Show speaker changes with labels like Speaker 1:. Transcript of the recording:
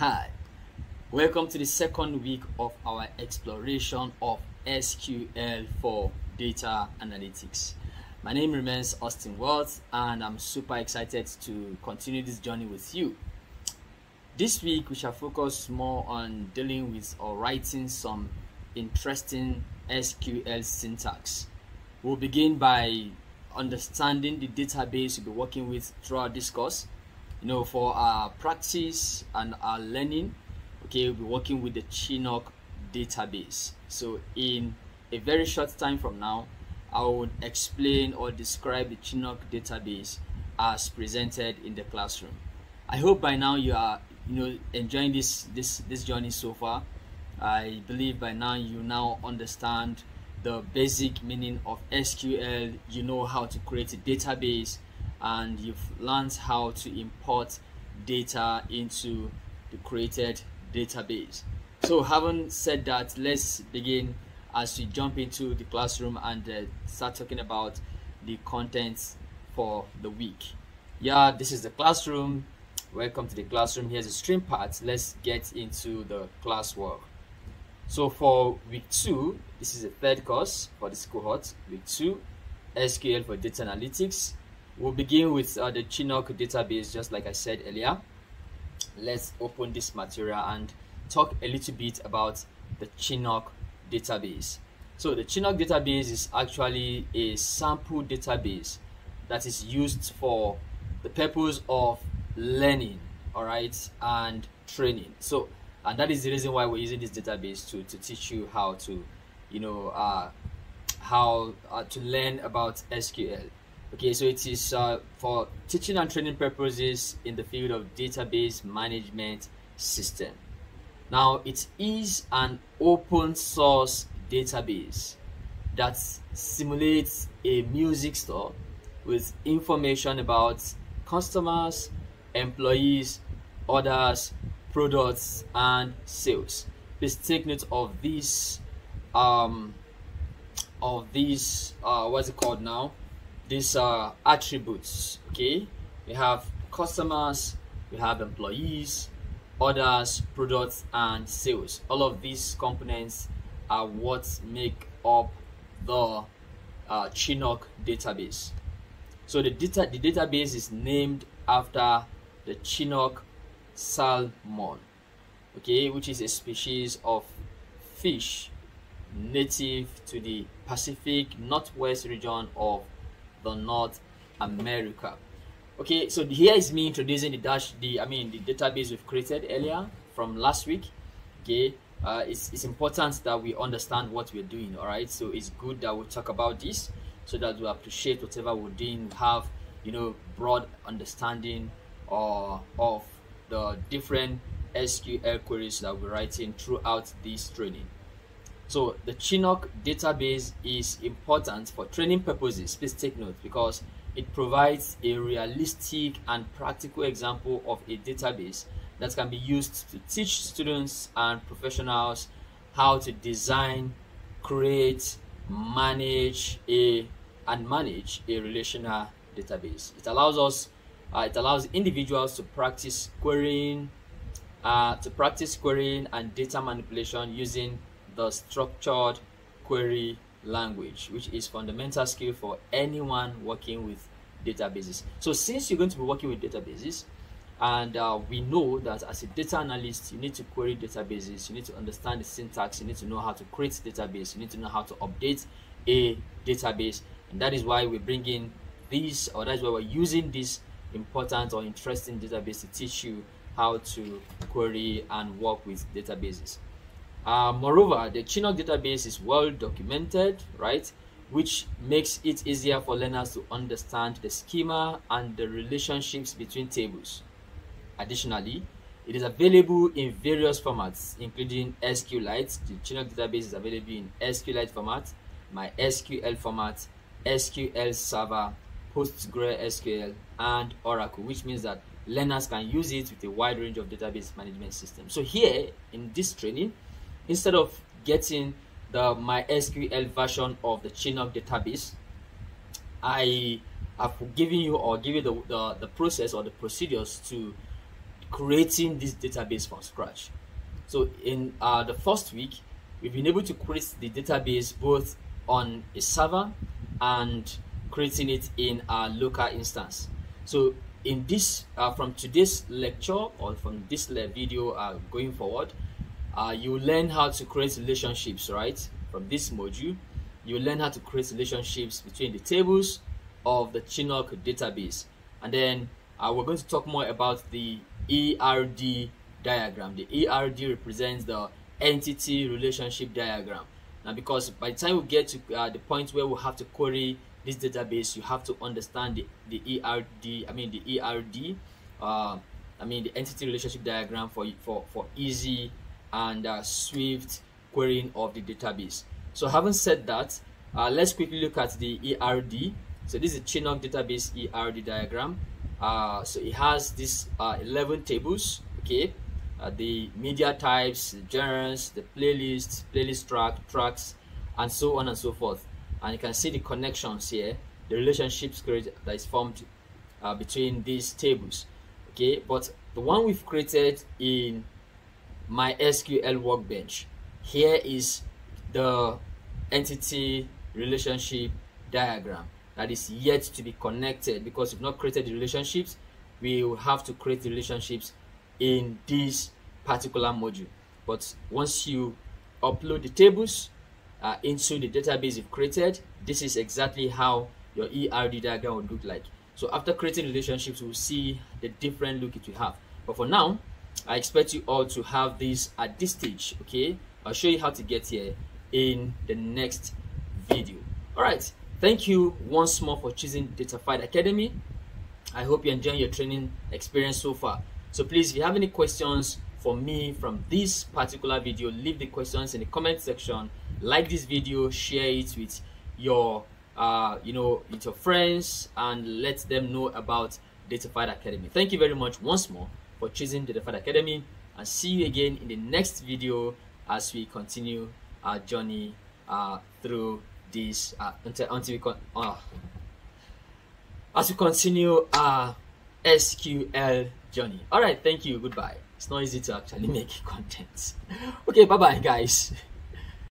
Speaker 1: Hi, welcome to the second week of our exploration of SQL for data analytics. My name remains Austin Worth, and I'm super excited to continue this journey with you. This week, we shall focus more on dealing with or writing some interesting SQL syntax. We'll begin by understanding the database we'll be working with throughout this course you know for our practice and our learning okay we'll be working with the chinook database. So in a very short time from now i would explain or describe the chinook database as presented in the classroom. I hope by now you are you know enjoying this this this journey so far. I believe by now you now understand the basic meaning of sql you know how to create a database and you've learned how to import data into the created database. So having said that let's begin as we jump into the classroom and uh, start talking about the contents for the week. Yeah this is the classroom. Welcome to the classroom. Here's the stream part. Let's get into the classwork. So for week two this is the third course for this cohort. Week two sql for data analytics We'll begin with uh, the Chinook database, just like I said earlier. Let's open this material and talk a little bit about the Chinook database. So the Chinook database is actually a sample database that is used for the purpose of learning, all right, and training. So, and that is the reason why we're using this database to, to teach you how to, you know, uh, how uh, to learn about SQL okay so it is uh, for teaching and training purposes in the field of database management system. Now it is an open source database that simulates a music store with information about customers employees orders products and sales. Please take note of these um of these uh what's it called now these are attributes okay? We have customers we have employees orders products and sales. All of these components are what make up the uh, chinook database. So the data the database is named after the chinook salmon okay? Which is a species of fish native to the pacific northwest region of the North America. Okay, so here is me introducing the dash, the I mean the database we've created earlier from last week. Okay, uh, it's, it's important that we understand what we're doing. All right, so it's good that we talk about this so that we appreciate whatever we're doing, have you know broad understanding or of the different SQL queries that we're writing throughout this training. So the Chinook database is important for training purposes. Please take note because it provides a realistic and practical example of a database that can be used to teach students and professionals how to design, create, manage a and manage a relational database. It allows us, uh, it allows individuals to practice querying, uh, to practice querying and data manipulation using the structured query language, which is fundamental skill for anyone working with databases. So since you're going to be working with databases, and uh, we know that as a data analyst, you need to query databases, you need to understand the syntax, you need to know how to create database, you need to know how to update a database, and that is why we're bringing these, or that's why we're using this important or interesting database to teach you how to query and work with databases. Uh, moreover, the Chinook database is well documented, right? Which makes it easier for learners to understand the schema and the relationships between tables. Additionally, it is available in various formats, including SQLite. The Chinook database is available in SQLite format, MySQL format, SQL Server, PostgreSQL, and Oracle, which means that learners can use it with a wide range of database management systems. So here in this training, instead of getting the MySQL version of the Chinook database, I have given you or give you the, the, the process or the procedures to creating this database from scratch. So in uh, the first week, we've been able to create the database both on a server and creating it in a local instance. So in this, uh, from today's lecture or from this video uh, going forward, uh, you learn how to create relationships, right? From this module, you learn how to create relationships between the tables of the Chinook database. And then uh, we're going to talk more about the ERD diagram. The ERD represents the entity relationship diagram. Now, because by the time we get to uh, the point where we have to query this database, you have to understand the, the ERD, I mean the ERD, uh, I mean the entity relationship diagram for, for, for easy and uh, swift querying of the database. So having said that, uh, let's quickly look at the ERD. So this is a Chinook database ERD diagram. Uh, so it has these uh, 11 tables, okay? Uh, the media types, the genres, the playlists, playlist track, tracks, and so on and so forth. And you can see the connections here, the relationships created that is formed uh, between these tables, okay? But the one we've created in MySQL workbench, here is the entity relationship diagram that is yet to be connected. Because we've not created the relationships we will have to create the relationships in this particular module. But once you upload the tables uh, into the database you've created this is exactly how your ERD diagram would look like. So after creating relationships we'll see the different look it will have. But for now I expect you all to have this at this stage okay? I'll show you how to get here in the next video. All right thank you once more for choosing Datafied Academy. I hope you're enjoying your training experience so far. So please if you have any questions for me from this particular video leave the questions in the comment section. Like this video share it with your uh, you know with your friends and let them know about Datafied Academy. Thank you very much once more choosing Datafied Academy and see you again in the next video as we continue our journey uh, through this uh, until, until we con uh, as we continue our SQL journey. All right, thank you. Goodbye. It's not easy to actually make content. Okay, bye bye, guys.